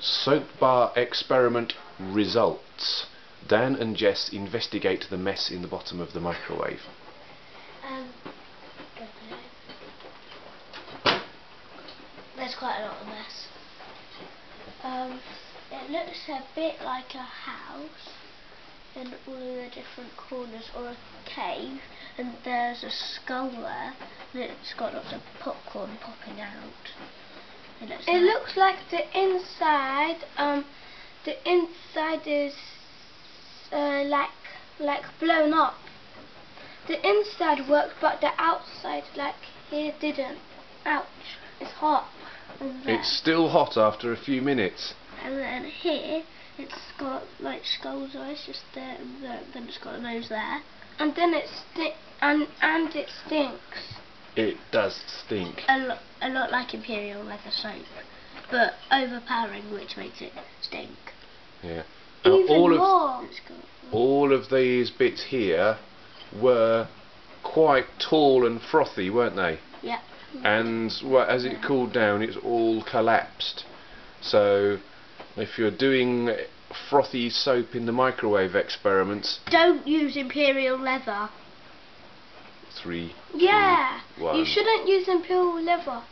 Soap bar experiment results. Dan and Jess investigate the mess in the bottom of the microwave. Um, there's quite a lot of mess. Um, it looks a bit like a house in all of the different corners or a cave and there's a skull there it's got lots of popcorn popping out. It looks, It like looks like the inside, um, the inside is uh, like like blown up. The inside worked, but the outside, like here, didn't. Ouch! It's hot. It's still hot after a few minutes. And then here, it's got like skull's eyes just there, and then it's got a nose there. and then it sti- and and it stinks. It does stink. A lot, a lot like Imperial leather soap, but overpowering, which makes it stink. Yeah. Even all of more. It's all of these bits here were quite tall and frothy, weren't they? yeah. And wha- as it cooled down, it's all collapsed. So, if you're doing frothy soap in the microwave experiments, Don't use Imperial leather. Three, Yeah, one. you shouldn't use imperial leather.